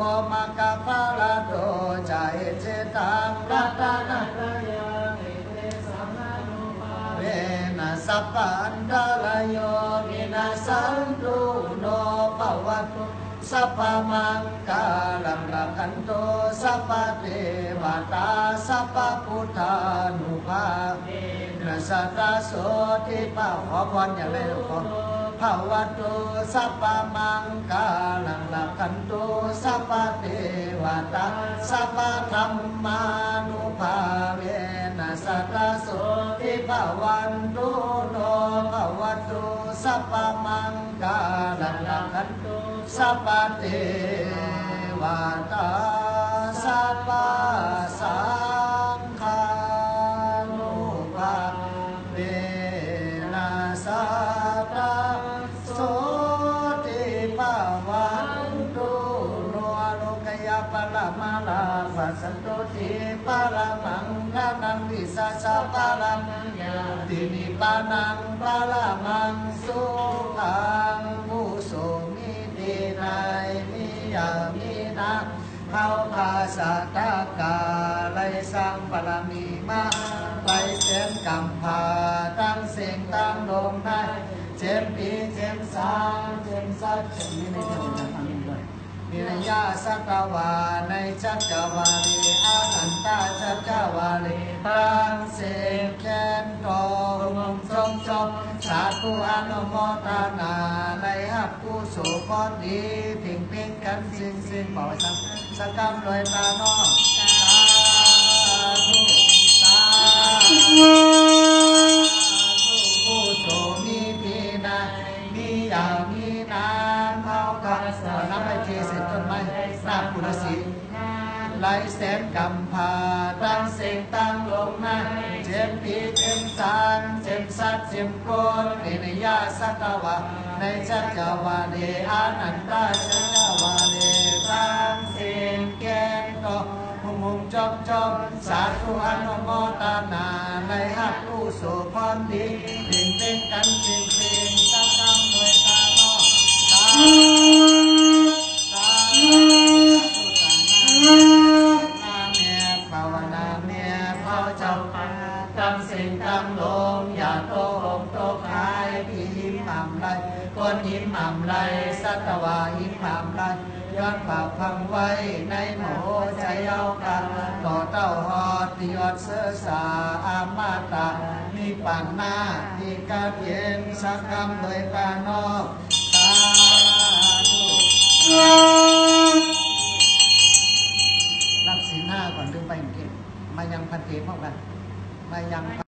โอมากาพาลาโตใจเจตังรัตนาเวนะสัพพันตะลายโยวินาสันตุโนภวัตุสัพพมังกาลังรักันโตสัพพะเทวตาสัพพะพุทธานุภาเวนะสัตตาโสทิปะขอพรอย่างไรลูกขอ ภาวะตุสัพพมังกาลังรักขันโตสัพพะเทวตาสัพพะธรรมานุภาเวนะสัตตาโสทิภวันตุโนภวตุสัพพมังกาลังรักขันโตสัพพะเทวตาสัพพะสังฆานุภาเวนะสั ยาปรมาลาภัสสตุติปรมังกานังวิสัสสะปรมังยาตินิปานังปรมังสุขังมุโสมิตินายมิยามินาเข้าภาสะตากาไลสังปรมีมาไปเจมกำพาตั้งเสียงตั้งลงได้เจมปีเจมสางเจมสัจเจมนี้ในเรื่องของการฟังด้วย นิยาสักวาในจักรวาลีอานันตาจักรวาลีตังเสกแคนโตมงจงจงสาธุอนุโมทนาในหับผู้สุขดีพิงพิงกันสิ่งสิ่งบอกสักสักกรรมโดยตาน นไม้น้ำปุรสีไหลแสนกำพาตั้งเสียงตั้งลงมาเจ็บปีเจ็บสารเจ็บสัตว์เจ็บโกนในนยาสัตวะในจักรวาเลอานันตาจักรวาเลตั้งเสียงแกนโตมุมุงจอมจอมสาธุอนุโมทนาในหักผู้สุพรดีเพ่งเพ่งกันเพ่งเพ่งสักคำโดยตาโนสาำลงอย่าโตอกโตคายพี่ยิ้มหมำไรคนยิ้มหมำไรสัตวายิ้มหมำไรย้อนปากพังไว้ในโหมใจเอากันต่อเต้าหอดยอดเสื้อสาอามาตามีปันหน้าที่กาเย็นสักคำโดยกานอกสาธุรับสีหน้าก่อนลืมไปเมื่อกี้มายังพันเทพวกกันมายัง